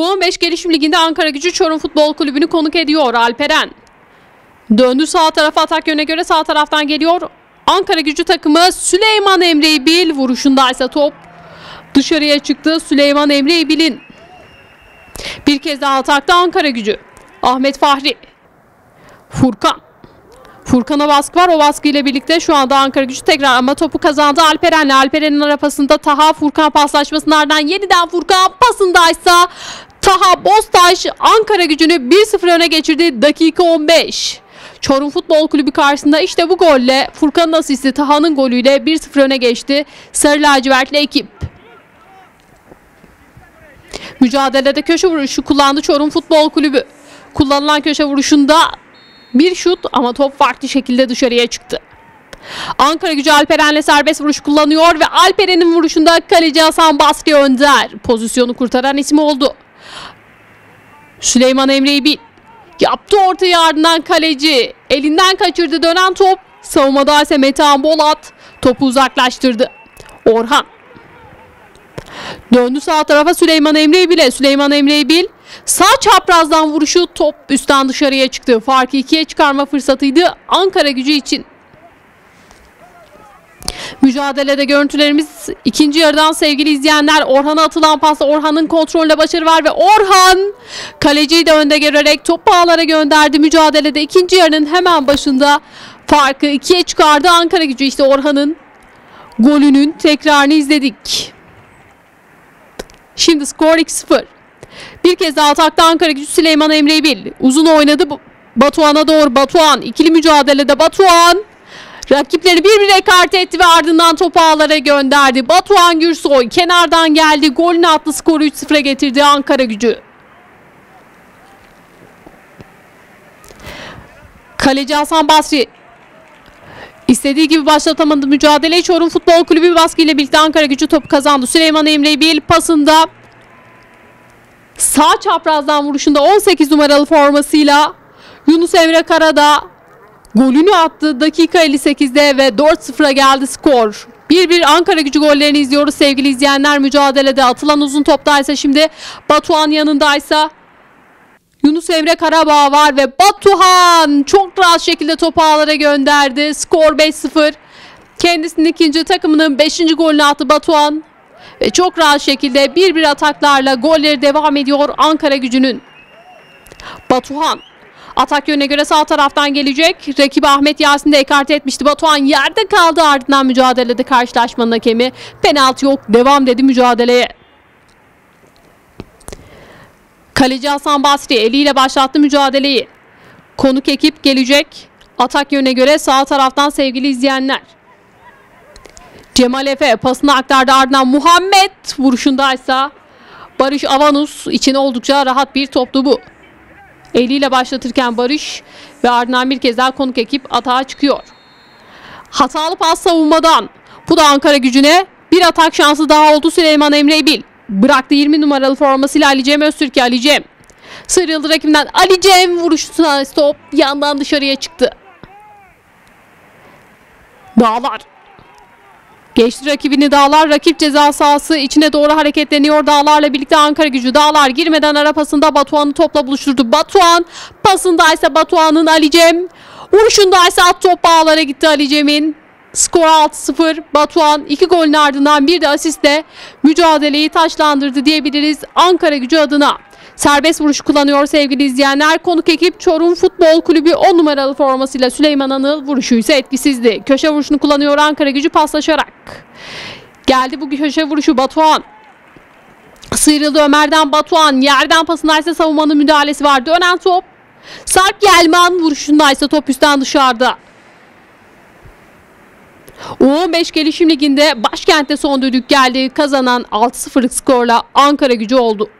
U15 Gelişim Ligi'nde Ankara Gücü Çorum Futbol Kulübü'nü konuk ediyor Alperen. Döndü sağ tarafa atak yöne göre sağ taraftan geliyor. Ankara Gücü takımı Süleyman Emre İbil vuruşundaysa top dışarıya çıktı. Süleyman Emre İbil'in bir kez daha atakta Ankara Gücü. Ahmet Fahri. Furkan. Furkan'a baskı var. O baskıyla birlikte şu anda Ankara gücü tekrar ama topu kazandı Alperen'le. Alperen'in arasında Taha Furkan paslaşmasının ardından yeniden Furkan pasındaysa Taha Bostaş Ankara gücünü 1-0 öne geçirdi. Dakika 15. Çorum Futbol Kulübü karşısında işte bu golle Furkan'ın asisti Taha'nın golüyle 1-0 öne geçti. Sarı lacivertli ekip. Mücadelede köşe vuruşu kullandı Çorum Futbol Kulübü. Kullanılan köşe vuruşunda bir şut ama top farklı şekilde dışarıya çıktı. Ankara gücü Alperen'le serbest vuruş kullanıyor ve Alperen'in vuruşunda kaleci Hasan Basri Önder pozisyonu kurtaran isim oldu. Süleyman Emre'yi bir yaptı ortaya ardından kaleci elinden kaçırdı dönen top savunmada ise Metehan Bolat topu uzaklaştırdı. Orhan döndü sağ tarafa Süleyman Emre'yi bile Süleyman Emre'yi bil Sağ çaprazdan vuruşu top üstten dışarıya çıktı. Farkı ikiye çıkarma fırsatıydı Ankara gücü için. Mücadelede görüntülerimiz ikinci yarıdan sevgili izleyenler Orhan'a atılan pasta Orhan'ın kontrolüne başarı var ve Orhan kaleciyi de önde görerek topu ağlara gönderdi. Mücadelede ikinci yarının hemen başında farkı ikiye çıkardı Ankara gücü işte Orhan'ın golünün tekrarını izledik. Şimdi skor 2-0. Bir kez daha atakta Ankara gücü Süleyman Emre Bil. Uzun oynadı Batuhan'a doğru. Batuhan ikili mücadelede Batuhan rakipleri birbirine ekart etti ve ardından topu ağlara gönderdi. Batuhan Gürsoy kenardan geldi. Golünü attı skoru 3-0'a getirdi Ankara gücü. Kaleci Hasan Basri İstediği gibi başlatamadı mücadeleyi. Çorum Futbol Kulübü baskıyla birlikte Ankara gücü topu kazandı. Süleyman Emre Bil pasında sağ çaprazdan vuruşunda 18 numaralı formasıyla Yunus Emre Karada golünü attı dakika 58'de ve 4-0'a geldi skor. 1-1 Ankara gücü gollerini izliyoruz sevgili izleyenler mücadelede atılan uzun toptaysa şimdi Batuhan yanındaysa Yunus Emre Karabağ var ve Batuhan çok rahat şekilde topu ağlara gönderdi. Skor 5-0. Kendisinin ikinci takımının 5. golünü attı Batuhan. Ve çok rahat şekilde bir bir ataklarla golleri devam ediyor Ankara gücünün. Batuhan Atak yönüne göre sağ taraftan gelecek. Rakibi Ahmet Yasin de ekarte etmişti. Batuhan yerde kaldı ardından mücadelede karşılaşmanın hakemi. Penaltı yok. Devam dedi mücadeleye. Kaleci Hasan Basri eliyle başlattı mücadeleyi. Konuk ekip gelecek. Atak yönüne göre sağ taraftan sevgili izleyenler. Cemal Efe pasını aktardı ardından Muhammed vuruşundaysa Barış Avanus için oldukça rahat bir toptu bu. Eliyle başlatırken Barış ve ardından bir kez daha konuk ekip atağa çıkıyor. Hatalı pas savunmadan. Bu da Ankara gücüne bir atak şansı daha oldu Süleyman Emre İbil. Bıraktı 20 numaralı formasıyla Ali Cem Öztürk. Ali Cem sıyrıldı rakibinden. Ali Cem vuruşuna stop yandan dışarıya çıktı. Dağlar Geçti rakibini Dağlar. Rakip ceza sahası içine doğru hareketleniyor. Dağlar'la birlikte Ankara gücü. Dağlar girmeden ara pasında Batuhan'ı topla buluşturdu. Batuhan pasındaysa Batuhan'ın Ali Cem. Vuruşundaysa at top bağlara gitti Ali Cem'in. Skor 6-0. Batuhan iki golün ardından bir de asistle mücadeleyi taşlandırdı diyebiliriz Ankara gücü adına. Serbest vuruş kullanıyor sevgili izleyenler. Konuk ekip Çorum Futbol Kulübü 10 numaralı formasıyla Süleyman Anıl vuruşu ise etkisizdi. Köşe vuruşunu kullanıyor Ankara gücü paslaşarak. Geldi bu köşe vuruşu Batuhan. Sıyrıldı Ömer'den Batuhan. Yerden pasındaysa savunmanın müdahalesi var. Dönen top. Sarp Yelman vuruşundaysa top üstten dışarıda. U15 Gelişim Ligi'nde başkentte son düdük geldi. Kazanan 6-0'lık skorla Ankara gücü oldu.